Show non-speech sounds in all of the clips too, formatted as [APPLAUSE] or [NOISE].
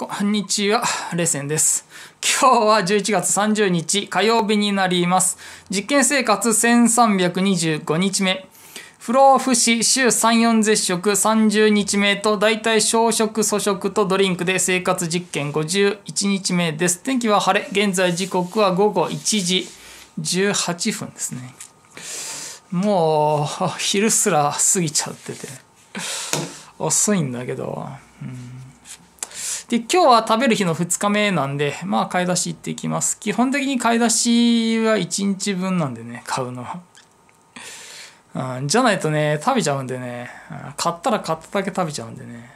こんにちは、レセンです。今日は11月30日火曜日になります。実験生活1325日目。不老不死週3、4絶食30日目と大体小食、粗食とドリンクで生活実験51日目です。天気は晴れ。現在時刻は午後1時18分ですね。もう昼すら過ぎちゃってて遅いんだけど。うんで今日は食べる日の2日目なんでまあ買い出し行ってきます。基本的に買い出しは1日分なんでね買うのは、うん、じゃないとね食べちゃうんでね買ったら買っただけ食べちゃうんでね、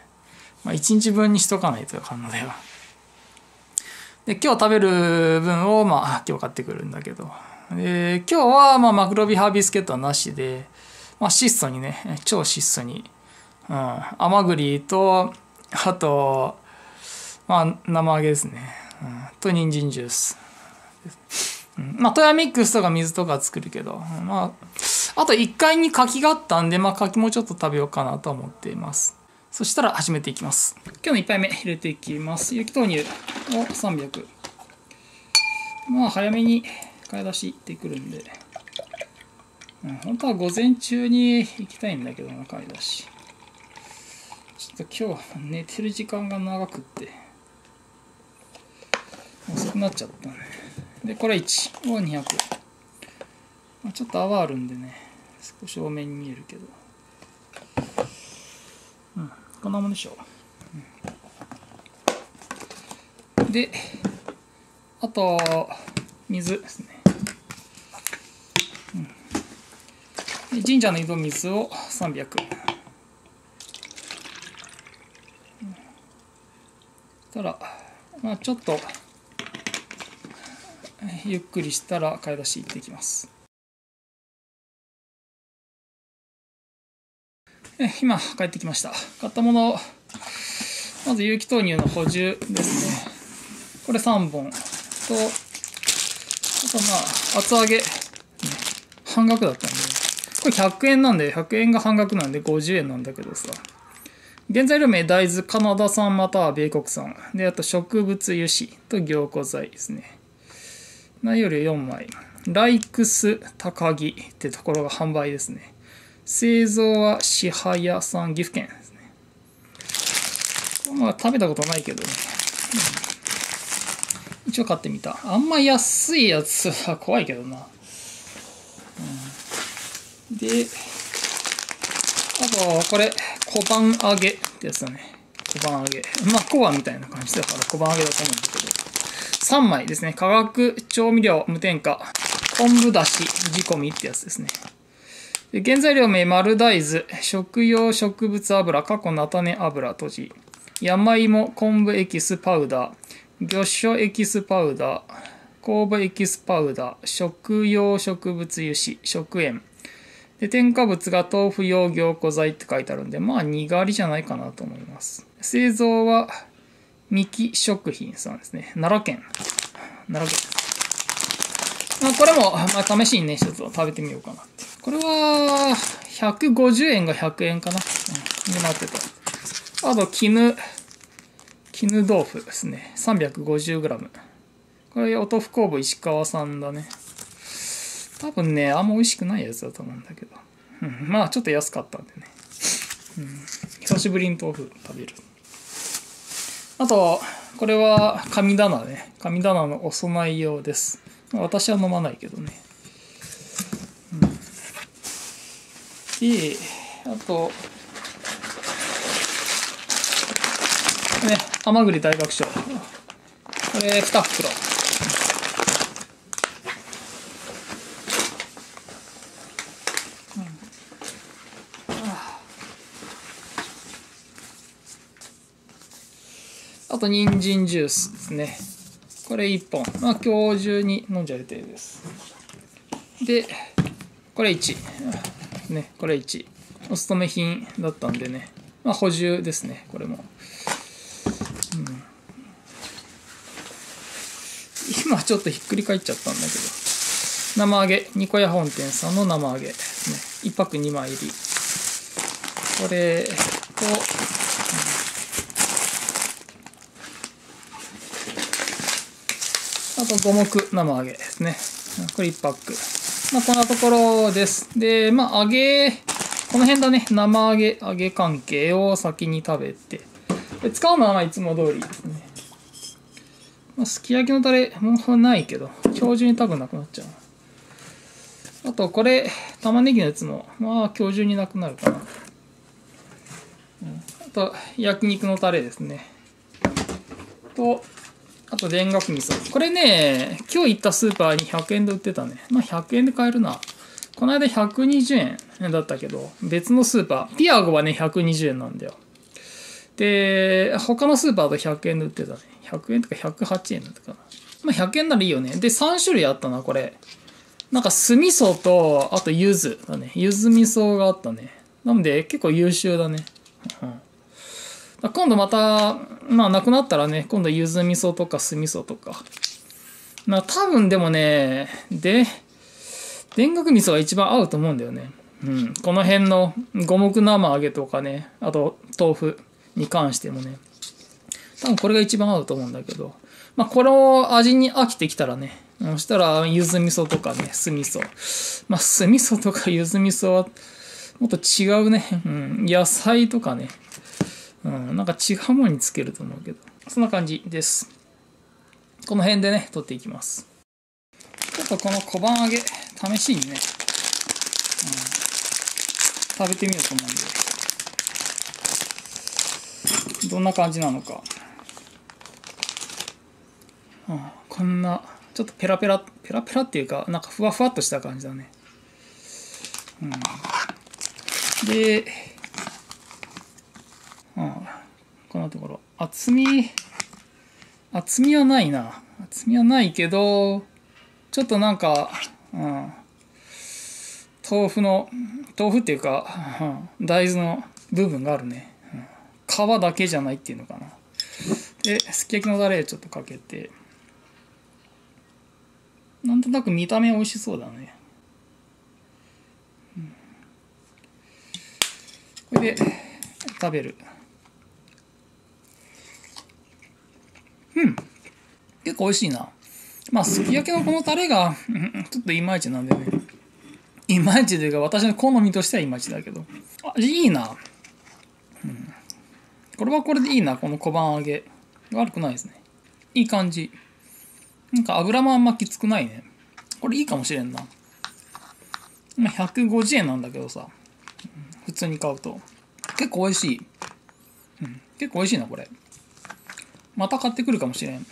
まあ、1日分にしとかないとかんのだよで今日食べる分をまあ今日買ってくるんだけど。で今日はまあマクロビハービスケットはなしで、まあ、質素にね超質素に、うん、甘栗とあとまあ、生揚げですね。うん、と、人参ジュース。うん、まあ、トヤミックスとか水とか作るけど、まあ、あと1階に柿があったんで、まあ、柿もちょっと食べようかなと思っています。そしたら始めていきます。今日の1杯目入れていきます。有機豆乳を300。まあ、早めに買い出し行ってくるんで。うん、本当は午前中に行きたいんだけどな、買い出し。ちょっと今日寝てる時間が長くって。遅くなっちゃったね。でこれ1を200、まあ、ちょっと泡あるんでね。少し多めに見えるけど。うん。こんなもんでしょう、うん、であと水ですね、うん、神社の井戸水を300たらまあちょっとゆっくりしたら買い出し行ってきます。今帰ってきました。買ったもの。まず有機豆乳の補充ですね。これ3本。とあとまあ厚揚げ、半額だったんで。これ100円なんで100円が半額なんで50円なんだけどさ。原材料名大豆カナダ産または米国産。であと植物油脂と凝固剤ですね。内容量4枚。ライクス高木ってところが販売ですね。製造は支配屋さん岐阜県ですね。まあ食べたことないけど。ね、一応買ってみた。あんま安いやつは怖いけどな、であとはこれ小判揚げってやつだね。小判揚げ。まあコアみたいな感じだから小判揚げだと思うんだけど。3枚ですね。化学調味料無添加。昆布だし仕込みってやつですね。で原材料名、丸大豆、食用植物油、括弧菜種油、とじ。山芋、昆布エキスパウダー、魚醤エキスパウダー、酵母エキスパウダー、食用植物油脂、食塩。で、添加物が豆腐用凝固剤って書いてあるんで、まあ、にがりじゃないかなと思います。製造は、三木食品さんですね。奈良県。奈良県。まあ、これも、まあ、試しにね、一つを食べてみようかなって。これは、150円が100円かな。うん、になってた。あと、絹、絹豆腐ですね。350g。これ、お豆腐工房石川さんだね。多分ね、あんま美味しくないやつだと思うんだけど。うん、まあ、ちょっと安かったんでね。うん、久しぶりに豆腐食べる。あと、これは神棚ね。神棚のお供え用です。私は飲まないけどね。うん、で、あと、ね、甘栗大爆笑。これ2袋。と、人参ジュースですね。これ1本。まあ、今日中に飲んじゃう予定です。で、これ1。ね、これ1。お勤め品だったんでね。まあ、補充ですね、これも。うん、今ちょっとひっくり返っちゃったんだけど。生揚げ。ニコヤ本店さんの生揚げね。1パック2枚入り。これと、あと五目生揚げですね。これ1パック。まあ、こんなところです。で、まあ、揚げ、この辺だね、生揚げ、揚げ関係を先に食べて。で使うのはいつも通りですね。まあ、すき焼きのタレ、もうないけど、今日中に多分なくなっちゃう。あと、これ、玉ねぎのやつも、まあ、今日中になくなるかな。あと、焼肉のタレですね。と、あと、田楽味噌。これね、今日行ったスーパーに100円で売ってたね。まあ、100円で買えるな。この間120円だったけど、別のスーパー、ピアゴはね、120円なんだよ。で、他のスーパーだと100円で売ってたね。100円とか108円だったかな。まあ、100円ならいいよね。で、3種類あったな、これ。なんか酢味噌と、あと柚子だね。柚子味噌があったね。なので、結構優秀だね。うん、今度また、まあ、なくなったらね、今度柚子味噌とか酢味噌とか。まあ、多分でもね、で、田楽味噌が一番合うと思うんだよね。うん。この辺の五目生揚げとかね、あと豆腐に関してもね。多分これが一番合うと思うんだけど。まあ、この味に飽きてきたらね、そしたら、柚子味噌とかね、酢味噌。まあ、酢味噌とか柚子味噌は、もっと違うね、うん、野菜とかね、うん、なんか違うものにつけると思うけど。そんな感じです。この辺でね、取っていきます。ちょっとこの小判揚げ、試しにね、うん、食べてみようと思うんで。どんな感じなのか。うん、こんな、ちょっとペラペラ、ペラペラっていうか、なんかふわふわっとした感じだね。うん。で、うん、こんなところ。厚み、厚みはないな。厚みはないけど、ちょっとなんか、うん、豆腐の、豆腐っていうか、うん、大豆の部分があるね。うん、皮だけじゃないっていうのかな。で、すき焼きのタレちょっとかけて、なんとなく見た目美味しそうだね。これで食べる。うん。結構美味しいな。まあ、すき焼きのこのタレが、ちょっといまいちなんでね。いまいちというか、私の好みとしてはいまいちだけど。あ、いいな。うん。これはこれでいいな、この小判揚げ。悪くないですね。いい感じ。なんか油もあんまきつくないね。これいいかもしれんな。まあ、150円なんだけどさ。普通に買うと。結構美味しい。うん。結構美味しいな、これ。また買ってくるかもしれん。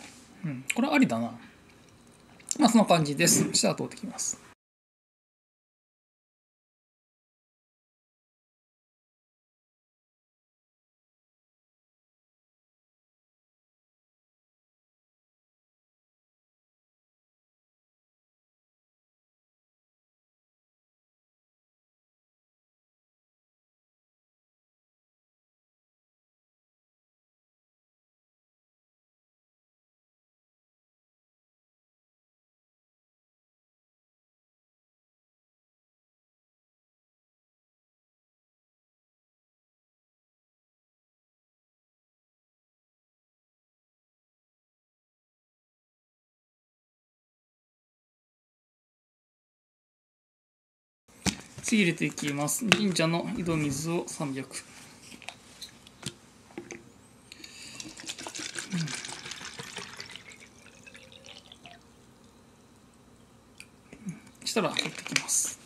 うん。これありだな。まあ、そんな感じです。そしたら通ってきます。次入れていきます。神社の井戸水を300、うん、したら取ってきます。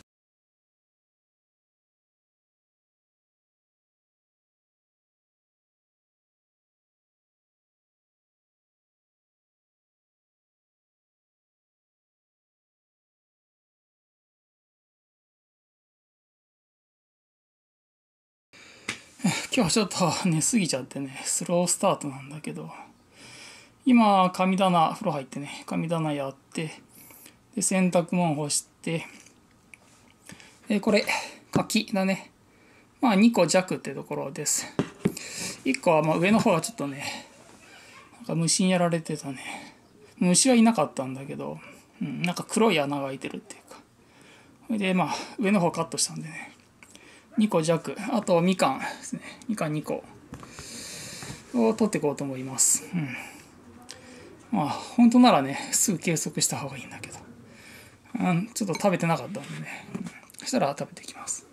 [LAUGHS] 今日はちょっと寝すぎちゃってね、スロースタートなんだけど、今、神棚、風呂入ってね、神棚やって、で、洗濯物干して、で、これ、柿だね。まあ、2個弱ってところです。1個は、まあ、上の方はちょっとね、なんか虫にやられてたね。虫はいなかったんだけど、うん、なんか黒い穴が開いてるっていうか。それで、まあ、上の方カットしたんでね。2個弱。あとみかんですね。みかん2個を取っていこうと思います、うん。まあ本当ならねすぐ計測した方がいいんだけど、うん、ちょっと食べてなかったんでね、うん、そしたら食べていきます。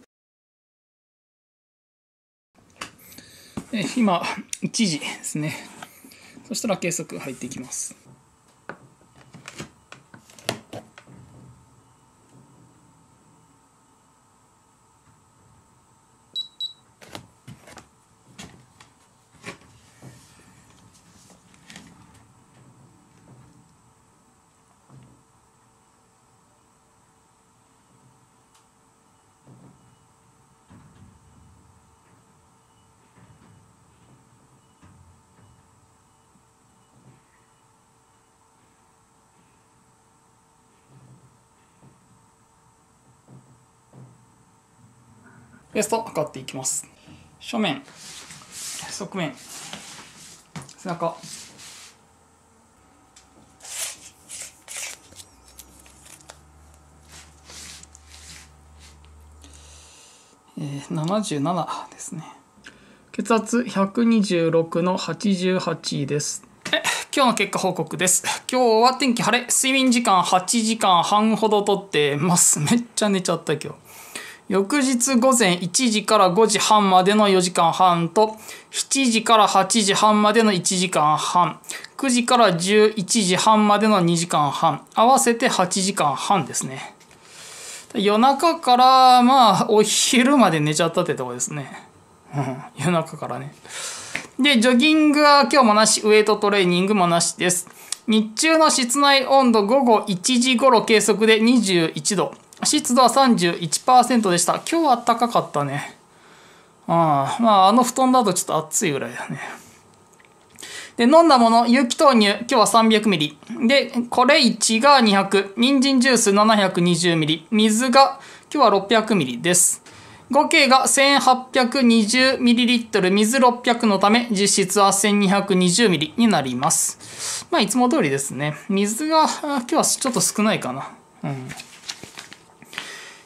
え今1時ですね。そしたら計測入っていきます。ウエスト測っていきます。正面側面背中。えー、77ですね。血圧126の88です。え今日の結果報告です。今日は天気晴れ。睡眠時間8時間半ほどとってます。めっちゃ寝ちゃった今日。翌日午前1時から5時半までの4時間半と、7時から8時半までの1時間半、9時から11時半までの2時間半、合わせて8時間半ですね。夜中から、まあ、お昼まで寝ちゃったってとこですね。[LAUGHS] 夜中からね。で、ジョギングは今日もなし、ウェイトトレーニングもなしです。日中の室内温度午後1時頃計測で21度。湿度は31%でした。今日は暖かかったね。ああ、まあ、あの布団だとちょっと暑いぐらいだね。で、飲んだもの、有機豆乳、今日は 300ml。で、これ1が200。人参ジュース 720ml。水が今日は 600ml です。合計が 1820ml、水600のため、実質は 1220ml になります。まあ、いつも通りですね。水が今日はちょっと少ないかな。うん。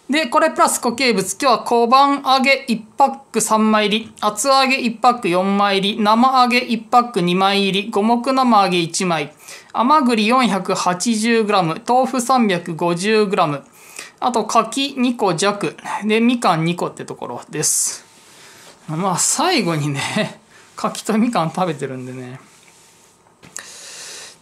で、これプラス固形物。今日は小判揚げ1パック3枚入り、厚揚げ1パック4枚入り、生揚げ1パック2枚入り、五目生揚げ1枚、甘栗 480g、豆腐 350g、あと柿2個弱、で、みかん2個ってところです。まあ、最後にね、柿とみかん食べてるんでね。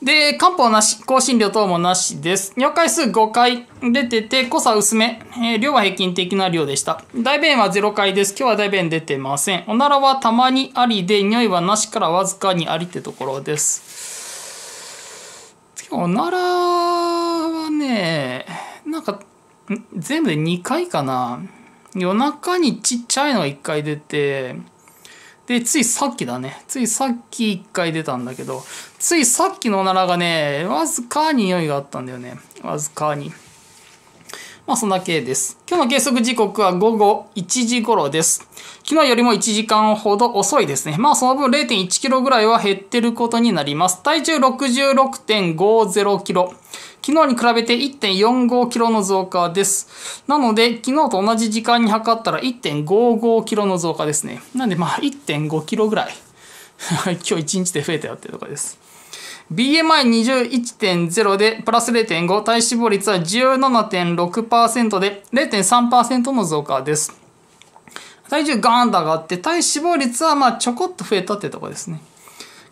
で、漢方なし、香辛料等もなしです。尿回数5回出てて、濃さ薄め、えー、量は平均的な量でした。大便は0回です。今日は大便出てません。おならはたまにありで、匂いはなしからわずかにありってところです。おならはね、なんか、全部で2回かな。夜中にちっちゃいのが1回出て、で、ついさっきだね。ついさっき一回出たんだけど、ついさっきのおならがね、わずかに匂いがあったんだよね。わずかに。まあそんだけです。今日の計測時刻は午後1時頃です。昨日よりも1時間ほど遅いですね。まあその分0.1キロぐらいは減ってることになります。体重66.50キロ。昨日に比べて1.45キロの増加です。なので、昨日と同じ時間に測ったら1.55キロの増加ですね。なんで、まあ1.5キロぐらい。[LAUGHS] 今日1日で増えたよってとこです。BMI21.0 でプラス0.5、体脂肪率は17.6%で0.3%の増加です。体重ガーンと上がって、体脂肪率はまあちょこっと増えたってとこですね。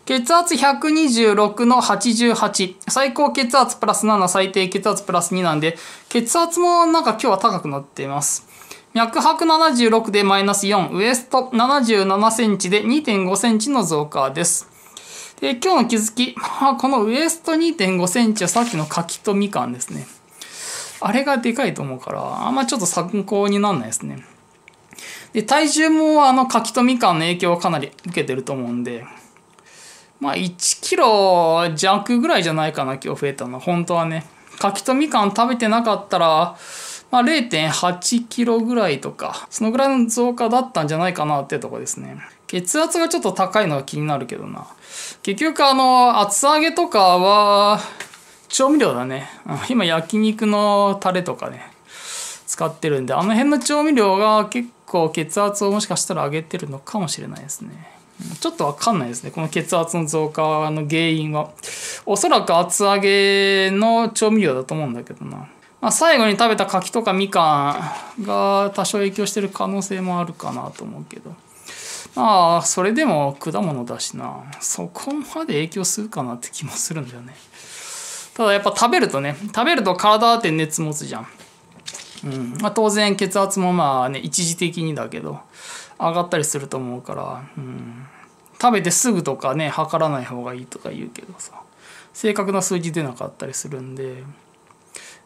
血圧126の88。最高血圧プラス7、最低血圧プラス2なんで、血圧もなんか今日は高くなっています。脈拍76でマイナス4、ウエスト77センチで2.5センチの増加です。で、今日の気づき、このウエスト2.5センチはさっきの柿とみかんですね。あれがでかいと思うから、あんまちょっと参考になんないですね。で、体重もあの柿とみかんの影響をかなり受けてると思うんで、まあ1キロ弱ぐらいじゃないかな今日増えたの。本当はね。柿とみかん食べてなかったらまあ、0.8キロぐらいとかそのぐらいの増加だったんじゃないかなってとこですね。血圧がちょっと高いのが気になるけどな。結局あの厚揚げとかは調味料だね。今焼肉のタレとかね使ってるんであの辺の調味料が結構血圧をもしかしたら上げてるのかもしれないですね。ちょっとわかんないですね。この血圧の増加の原因は。おそらく厚揚げの調味料だと思うんだけどな。まあ、最後に食べた柿とかみかんが多少影響してる可能性もあるかなと思うけど。まあ、それでも果物だしな。そこまで影響するかなって気もするんだよね。ただやっぱ食べるとね、食べると体って熱持つじゃん。うんまあ、当然血圧もまあね一時的にだけど上がったりすると思うから、うん、食べてすぐとかね測らない方がいいとか言うけどさ。正確な数字出なかったりするんで。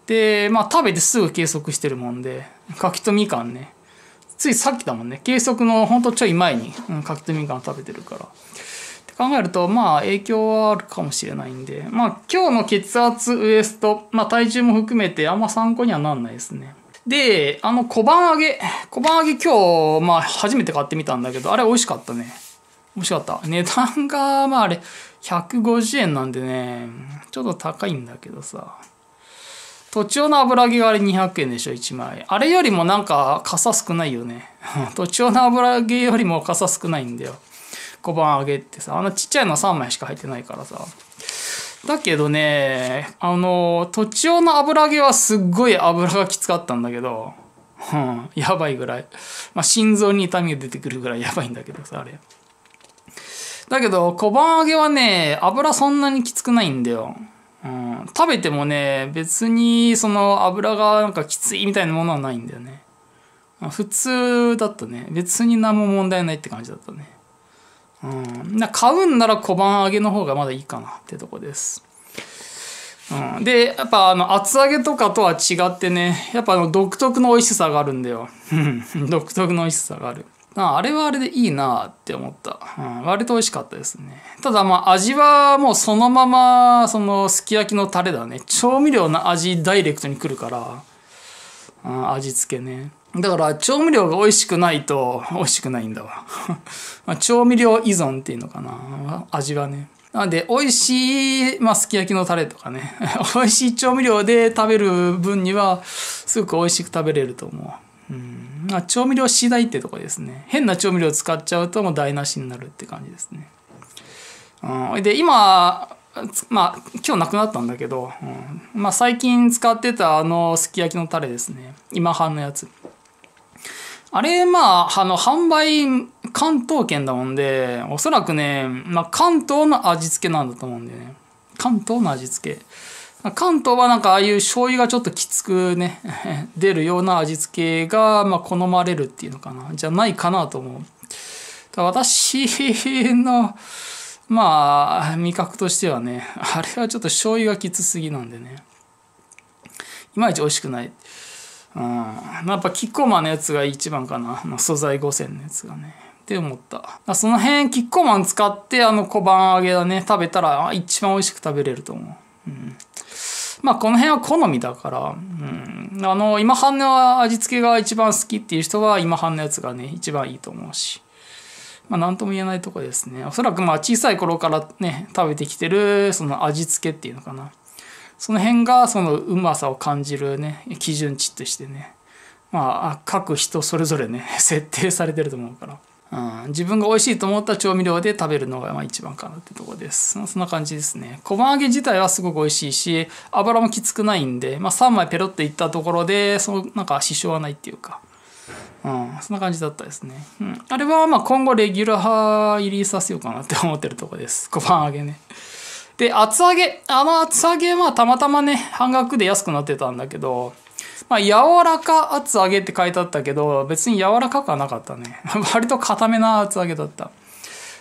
でまあ食べてすぐ計測してるもんで柿とみかんね。ついさっきだもんね。計測のほんとちょい前に、うん、柿とみかん食べてるから。って考えるとまあ影響はあるかもしれないんで。まあ今日の血圧ウエスト、まあ、体重も含めてあんま参考にはなんないですね。で、あの小判揚げ。小判揚げ今日、まあ初めて買ってみたんだけど、あれ美味しかったね。美味しかった。値段が、まああれ、150円なんでね、ちょっと高いんだけどさ。とちおの油揚げがあれ200円でしょ、1枚。あれよりもなんか、傘少ないよね。とちおの油揚げよりも傘少ないんだよ。小判揚げってさ、あのちっちゃいの3枚しか入ってないからさ。だけどね、あの、とちおの油揚げはすっごい油がきつかったんだけど、うん、やばいぐらい。まあ、心臓に痛みが出てくるぐらいやばいんだけどさ、あれ。だけど、小判揚げはね、油そんなにきつくないんだよ。うん、食べてもね、別にその油がなんかきついみたいなものはないんだよね。普通だったね。別に何も問題ないって感じだったね。うん、な買うんなら小判揚げの方がまだいいかなってとこです。うん、でやっぱあの厚揚げとかとは違ってねやっぱあの独特の美味しさがあるんだよ。[LAUGHS] 独特の美味しさがある。あれはあれでいいなって思った、うん、割と美味しかったですね。ただまあ味はもうそのままそのすき焼きのタレだね。調味料の味ダイレクトにくるから、うん、味付けね。だから調味料が美味しくないと美味しくないんだわ。[LAUGHS] ま調味料依存っていうのかな。味はね。なんで美味しい、まあ、すき焼きのタレとかね。[LAUGHS] 美味しい調味料で食べる分にはすごく美味しく食べれると思う、うん。まあ、調味料次第ってとこですね。変な調味料使っちゃうともう台無しになるって感じですね、うん、で今まあ今日なくなったんだけど、うん、まあ最近使ってたあのすき焼きのタレですね。今半のやつ。あれ、まあ、あの、販売関東圏だもんで、おそらくね、まあ、関東の味付けなんだと思うんでね。関東の味付け。関東はなんかああいう醤油がちょっときつくね、[LAUGHS] 出るような味付けが、まあ、好まれるっていうのかな。じゃないかなと思う。私の、まあ、味覚としてはね、あれはちょっと醤油がきつすぎなんでね。いまいち美味しくない。うん、やっぱキッコーマンのやつが一番かな。素材5000のやつがね。って思った。その辺キッコーマン使ってあの小判揚げだね。食べたら一番美味しく食べれると思う、うん、まあこの辺は好みだから、うん、あの今半の味付けが一番好きっていう人は今半のやつがね一番いいと思うし。まあ何とも言えないとこですね。おそらくまあ小さい頃からね食べてきてるその味付けっていうのかな。その辺がそのうまさを感じるね基準値としてね。まあ各人それぞれね [LAUGHS] 設定されてると思うから。うん、自分が美味しいと思った調味料で食べるのがまあ一番かなってとこです。そんな感じですね。小判揚げ自体はすごく美味しいし油もきつくないんで、まあ、3枚ペロッといったところでそのなんか支障はないっていうか、うん、そんな感じだったですね、うん、あれはまあ今後レギュラー入りさせようかなって思ってるとこです。小判揚げね。で、厚揚げ。あの厚揚げはたまたまね、半額で安くなってたんだけど、まあ、柔らか厚揚げって書いてあったけど、別に柔らかくはなかったね。[LAUGHS] 割と固めな厚揚げだった。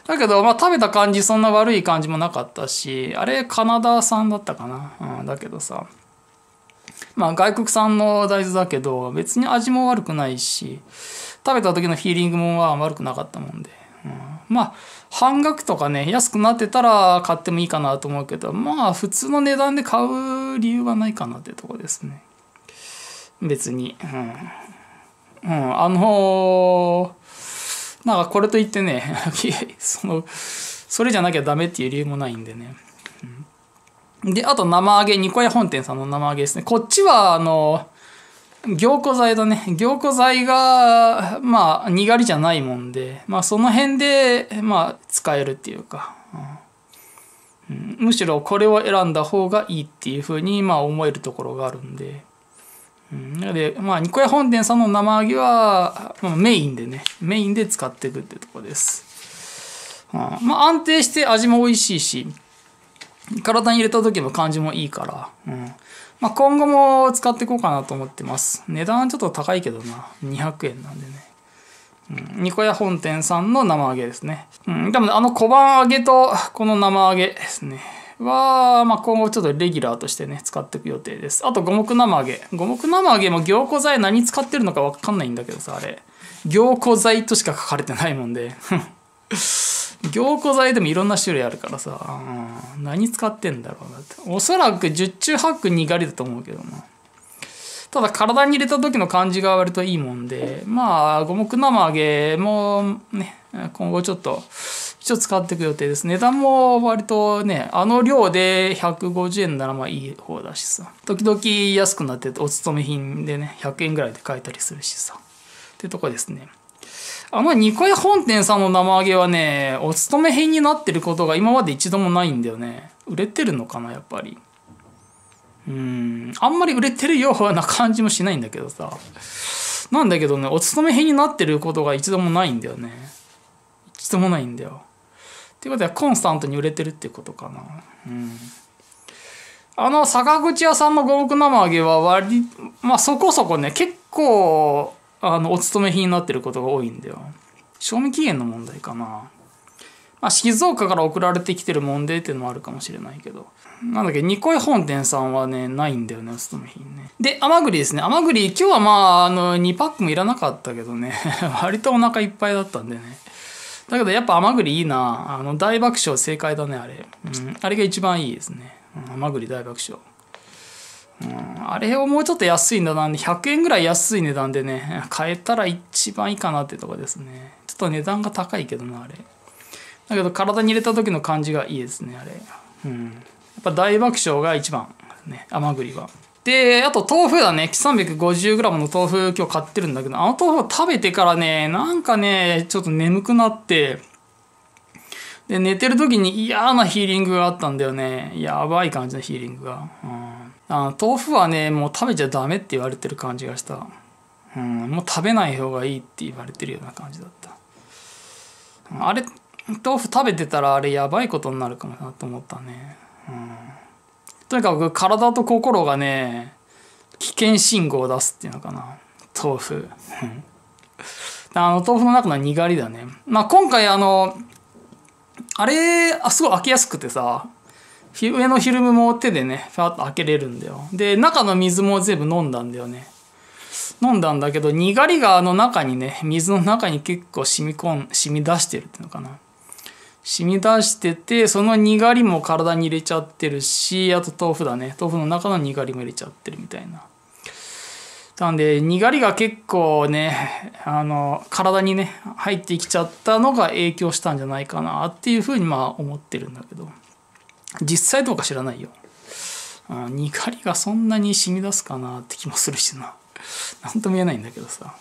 だけど、まあ、食べた感じそんな悪い感じもなかったし、あれカナダ産だったかな。うん、だけどさ。まあ、外国産の大豆だけど、別に味も悪くないし、食べた時のフィーリングも悪くなかったもんで。うん、まあ、半額とかね安くなってたら買ってもいいかなと思うけどまあ普通の値段で買う理由はないかなってとこですね。別に。うん、うん、あのー、なんかこれといってね [LAUGHS] そのそれじゃなきゃダメっていう理由もないんでね、うん、であと生揚げニコヤ本店さんの生揚げですね。こっちはあの凝固剤だね。凝固剤が、まあ、にがりじゃないもんで、まあ、その辺で、まあ、使えるっていうか、うん、むしろこれを選んだ方がいいっていうふうに、まあ、思えるところがあるんで、うん、なので、まあ、ニコヤ本店さんの生揚げは、まあ、メインでね、メインで使っていくってとこです。うん、まあ、安定して味も美味しいし、体に入れた時の感じもいいから、うん。まあ、今後も使っていこうかなと思ってます。値段はちょっと高いけどな。200円なんでね。うん、ニコヤ本店さんの生揚げですね。うん、でも、あの小判揚げとこの生揚げですね。は、まあ、今後ちょっとレギュラーとしてね、使っていく予定です。あと、五目生揚げ。五目生揚げも凝固剤何使ってるのかわかんないんだけどさ、あれ。凝固剤としか書かれてないもんで。[LAUGHS] 凝固剤でもいろんな種類あるからさ、何使ってんだろうなって。おそらく十中八九にがりだと思うけどな。ただ体に入れた時の感じが割といいもんでまあ五目生揚げもね今後ちょっと一応使っていく予定です。値段も割とねあの量で150円ならまあいい方だしさ。時々安くなってお勤め品でね100円ぐらいで買えたりするしさ。ってとこですね。あのニコヤ本店さんの生揚げはね、お勤め品になってることが今まで一度もないんだよね。売れてるのかな、やっぱり。うん、あんまり売れてるような感じもしないんだけどさ。なんだけどね、お勤め品になってることが一度もないんだよね。一度もないんだよ。っていうことはコンスタントに売れてるってことかな。うん。あの、坂口屋さんの五目生揚げは割、まあそこそこね、結構、あのお勤め品になってることが多いんだよ。賞味期限の問題かな。まあ静岡から送られてきてる問題っていうのもあるかもしれないけど。なんだっけニコイ本店さんはねないんだよねお勤め品ね。で甘栗ですね。甘栗今日はまああの2パックもいらなかったけどね。[LAUGHS] 割とお腹いっぱいだったんでね。だけどやっぱ甘栗いいな。あの大爆笑正解だねあれ、うん、あれが一番いいですね、甘栗大爆笑。うん、あれをもうちょっと安い値段で100円ぐらい安い値段でね買えたら一番いいかなってとこですね。ちょっと値段が高いけどなあれ。だけど体に入れた時の感じがいいですねあれ。うん。やっぱ大爆笑が一番ね甘栗は。であと豆腐だね 350g の豆腐今日買ってるんだけどあの豆腐を食べてからねなんかねちょっと眠くなってで寝てる時に嫌なヒーリングがあったんだよね。やばい感じのヒーリングが。うん。あ豆腐はねもう食べちゃダメって言われてる感じがした、うん、もう食べない方がいいって言われてるような感じだった。あれ豆腐食べてたらあれやばいことになるかもなと思ったね、うん、とにかく体と心がね危険信号を出すっていうのかな。豆腐。あの豆腐の中のにがりだね。まあ今回あのあれあすごい開けやすくてさ上のフィルムも手でねファッと開けれるんだよ。で中の水も全部飲んだんだよね。飲んだんだけどにがりがあの中にね水の中に結構染み込ん染み出してるっていうのかな。染み出しててそのにがりも体に入れちゃってるしあと豆腐だね。豆腐の中のにがりも入れちゃってるみたいな。なんでにがりが結構ねあの体にね入ってきちゃったのが影響したんじゃないかなっていうふうにまあ思ってるんだけど。実際どうか知らないよ。あにがりがそんなに染み出すかなって気もするしな。なんとも言えないんだけどさ。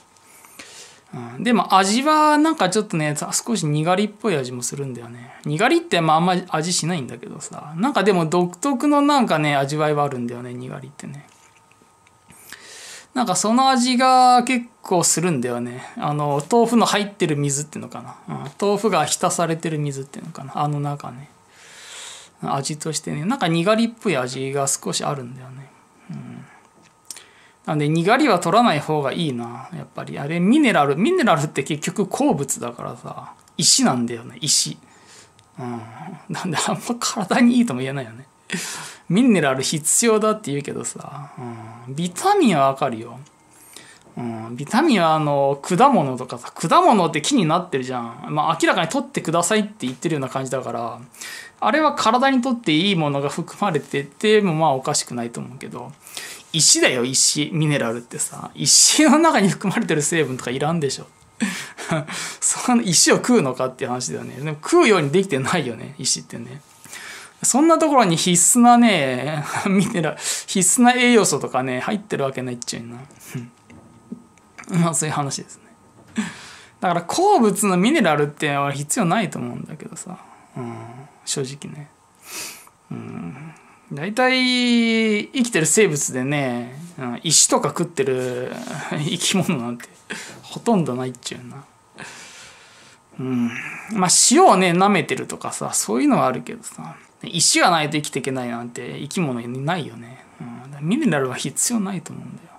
うん、でも味はなんかちょっとね少しにがりっぽい味もするんだよね。にがりってまああんまり味しないんだけどさなんかでも独特のなんかね味わいはあるんだよねにがりってね。なんかその味が結構するんだよね。あの豆腐の入ってる水っていうのかな。うん、豆腐が浸されてる水っていうのかなあの中ね。味としてねなんかにがりっぽい味が少しあるんだよね、うん、なんでにがりは取らない方がいいなやっぱり。あれミネラルミネラルって結局鉱物だからさ石なんだよね石。うん。なんであんま体にいいとも言えないよね。ミネラル必要だって言うけどさ、うん、ビタミンはわかるよ。うん、ビタミンはあの果物とかさ果物って木になってるじゃん、まあ、明らかに取ってくださいって言ってるような感じだからあれは体にとっていいものが含まれててもまあおかしくないと思うけど石だよ石。ミネラルってさ。石の中に含まれてる成分とかいらんでしょ。[LAUGHS] その石を食うのかっていう話だよね。でも食うようにできてないよね石ってね。そんなところに必須なね、[LAUGHS] ミネラル必須な栄養素とかね、入ってるわけないっちゃうな。[LAUGHS] まあそういう話ですね。だから鉱物のミネラルっては必要ないと思うんだけどさ、うん、正直ね。うん、大体生きてる生物でね、石とか食ってる [LAUGHS] 生き物なんてほとんどないっちゅうな。うん、まあ塩をね舐めてるとかさそういうのはあるけどさ石がないと生きていけないなんて生き物にないよね、うん、ミネラルは必要ないと思うんだよ。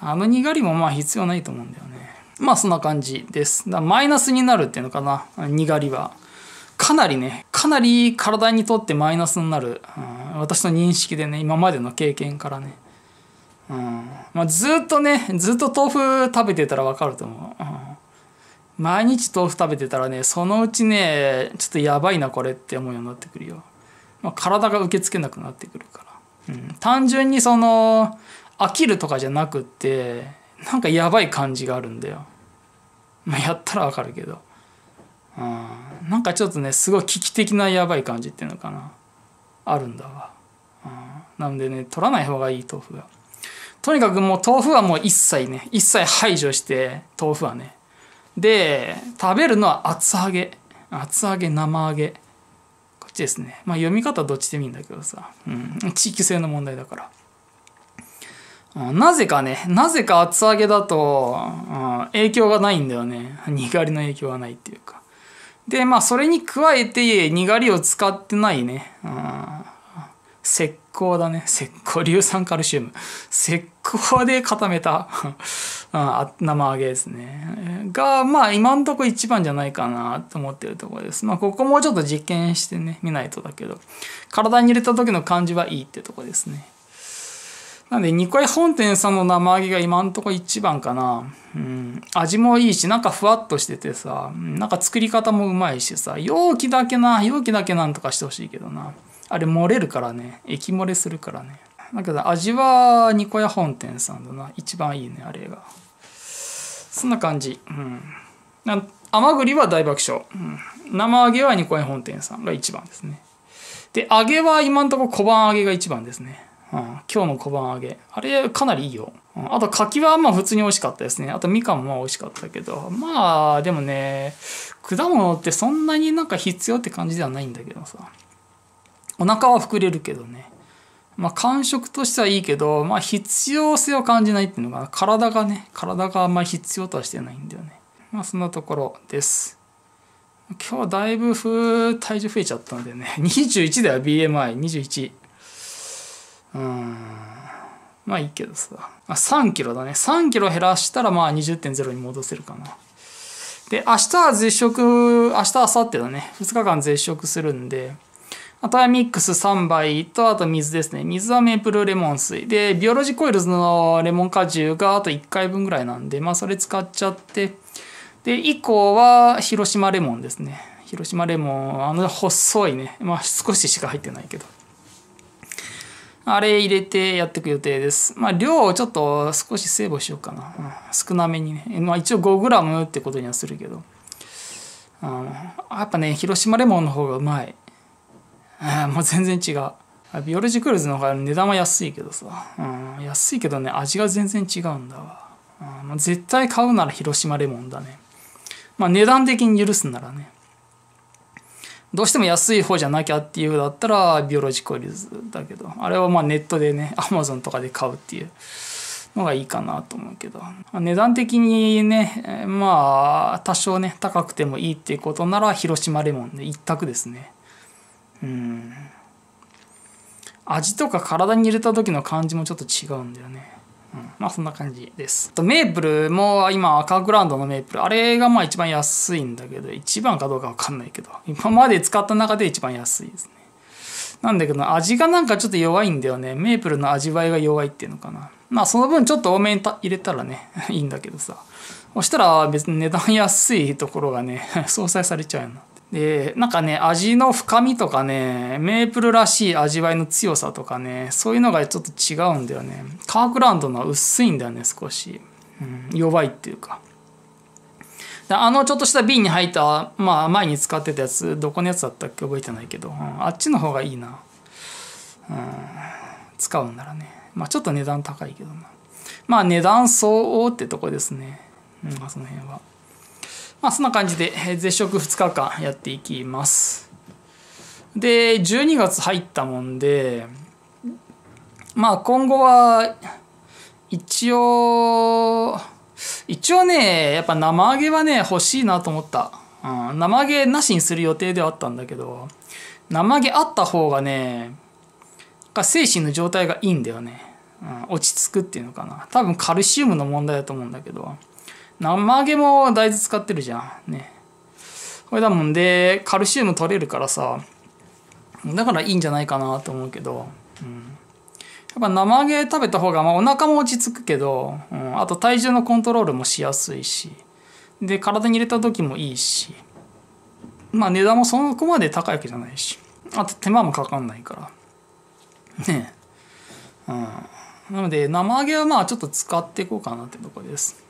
あのにがりもまあ必要ないと思うんだよね。まあそんな感じです。だマイナスになるっていうのかな。にがりは。かなりねかなり体にとってマイナスになる、うん、私の認識でね今までの経験からね、うん。まあ、ずっとねずっと豆腐食べてたら分かると思う、うん。毎日豆腐食べてたらねそのうちねちょっとやばいなこれって思うようになってくるよ、まあ、体が受け付けなくなってくるから、うん、単純にその飽きるとかじゃなくってなんかやばい感じがあるんだよ。まあやったらわかるけど、うん、なんかちょっとねすごい危機的なやばい感じっていうのかな。あるんだわ、うん、なのでね取らない方がいい豆腐がとにかくもう豆腐はもう一切ね一切排除して豆腐はね。で食べるのは厚揚げ。厚揚げ生揚げ。こっちですね。まあ読み方どっちでもいいんだけどさ、うん、地域性の問題だから、なぜかねなぜか厚揚げだと、うん、影響がないんだよね。にがりの影響がないっていうか。でまあそれに加えてにがりを使ってないね、うん、石膏だね。石膏硫酸カルシウム。石膏で固めた生揚げですね。がまあ今んとこ一番じゃないかなと思ってるところです。まあここもうちょっと実験してね見ないとだけど。体に入れた時の感じはいいってとこですね。なんで二階本店さんの生揚げが今んとこ一番かな。うん。味もいいし、なんかふわっとしててさ、なんか作り方もうまいしさ、容器だけな、容器だけなんとかしてほしいけどな。あれ漏れるからね。液漏れするからね。だけど味はニコヤ本店さんだな。一番いいねあれが。そんな感じ。うん。甘栗は大爆笑、うん、生揚げはニコヤ本店さんが一番ですね。で揚げは今んとこ小判揚げが一番ですね、うん、今日の小判揚げ。あれかなりいいよ、うん、あと柿はまあ普通に美味しかったですね。あとみかんも美味しかったけど。まあでもね果物ってそんなになんか必要って感じではないんだけどさ。お腹は膨れるけどね。まあ感触としてはいいけどまあ必要性を感じないっていうのが体がね体があんまり必要とはしてないんだよね。まあそんなところです。今日はだいぶ体重増えちゃったんでね。[LAUGHS] 21だよ BMI21 まあいいけどさ3キロだね3キロ減らしたらまあ20.0に戻せるかなで明日は絶食明日明後日だね2日間絶食するんであとはミックス3杯と、あと水ですね。水はメープルレモン水。で、ビオロジコイルズのレモン果汁があと1回分ぐらいなんで、まあそれ使っちゃって、で、以降は広島レモンですね。広島レモン、あの細いね。まあ少ししか入ってないけど。あれ入れてやっていく予定です。まあ量をちょっと少しセーブしようかな。うん、少なめにね。まあ一応 5g ってことにはするけど。うん、やっぱね、広島レモンの方がうまい。もう全然違うビオロジクルーズの方が値段は安いけどさ、うん、安いけどね味が全然違うんだわ、うん、絶対買うなら広島レモンだねまあ値段的に許すならねどうしても安い方じゃなきゃっていうだったらビオロジコイルズだけど。あれはまあネットでねアマゾンとかで買うっていうのがいいかなと思うけど。値段的にねまあ多少ね高くてもいいっていうことなら広島レモンで一択ですね。うん。味とか体に入れた時の感じもちょっと違うんだよね、まあそんな感じです。とメープルも今赤グラウンドのメープル。あれがまあ一番安いんだけど一番かどうか分かんないけど今まで使った中で一番安いですね。なんだけど味がなんかちょっと弱いんだよね。メープルの味わいが弱いっていうのかな。まあその分ちょっと多めに入れたらね [LAUGHS] いいんだけどさ。そしたら別に値段安いところがね [LAUGHS] 相殺されちゃうよなでなんかね味の深みとかねメープルらしい味わいの強さとかねそういうのがちょっと違うんだよね。カークランドのは薄いんだよね少し、うん、弱いっていうか。あのちょっとした瓶に入ったまあ前に使ってたやつどこのやつだったっけ覚えてないけど、うん、あっちの方がいいな、うん、使うんならね。まあちょっと値段高いけどな。まあ値段相応ってとこですね、うん、その辺は。まあそんな感じで絶食2日間やっていきます。で12月入ったもんでまあ今後は一応一応ねやっぱ生揚げはね欲しいなと思った、うん、生揚げなしにする予定ではあったんだけど生揚げあった方がね精神の状態がいいんだよね、うん、落ち着くっていうのかな。多分カルシウムの問題だと思うんだけど。生揚げも大豆使ってるじゃん。ね。これだもんでカルシウム取れるからさだからいいんじゃないかなと思うけど、うん、やっぱ生揚げ食べた方が、まあ、お腹も落ち着くけど、うん、あと体重のコントロールもしやすいし。で体に入れた時もいいし。まあ値段もそこまで高いわけじゃないし。あと手間もかかんないから。ね。え、うん、なので生揚げはまあちょっと使っていこうかなってとこです。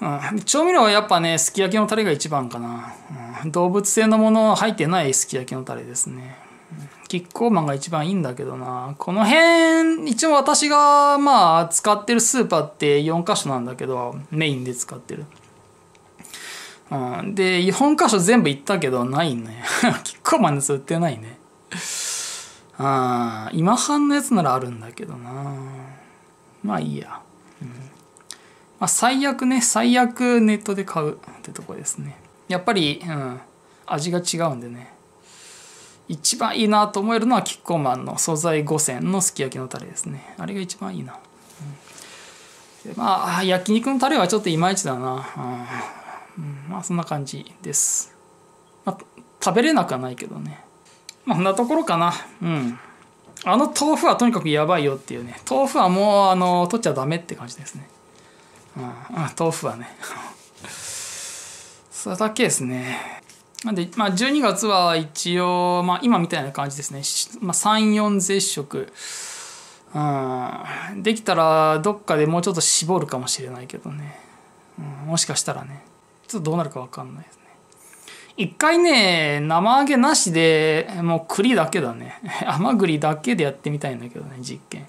うん、調味料はやっぱねすき焼きのタレが一番かな、うん、動物性のもの入ってないすき焼きのタレですね。キッコーマンが一番いいんだけどな。この辺一応私がまあ使ってるスーパーって4箇所なんだけどメインで使ってる、うん、で4箇所全部行ったけどないね。[LAUGHS] キッコーマンです売ってないね。あ今半のやつならあるんだけどな。まあいいや。まあ、最悪ね最悪ネットで買うってとこですね。やっぱり、うん、味が違うんでね。一番いいなと思えるのはキッコーマンの素材5選のすき焼きのタレですね。あれが一番いいな、うん、まあ焼肉のタレはちょっといまいちだな、うん、まあそんな感じです、まあ、食べれなくはないけどね。まあこんなところかな。うん。あの豆腐はとにかくやばいよっていうね。豆腐はもうあの取っちゃダメって感じですね。うん、豆腐はね。[LAUGHS] それだけですね。なんで、まあ、12月は一応、まあ、今みたいな感じですね、まあ、34絶食。うん、できたらどっかでもうちょっと絞るかもしれないけどね、うん、もしかしたらね。ちょっとどうなるか分かんないですね。一回ね生揚げなしでもう栗だけだね。[LAUGHS] 甘栗だけでやってみたいんだけどね実験。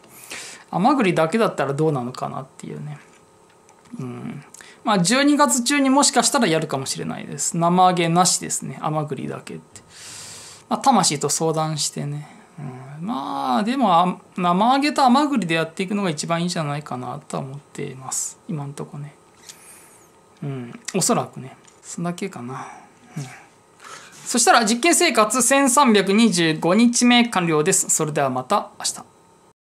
甘栗だけだったらどうなのかなっていうね。うん。まあ12月中にもしかしたらやるかもしれないです。生揚げなしですね。甘栗だけって、まあ、魂と相談してね、うん、まあでも生揚げと甘栗でやっていくのが一番いいんじゃないかなとは思っています。今んとこね。うん。おそらくね。そんだけかな。うん。そしたら実験生活。1325日目完了です。それではまた明日。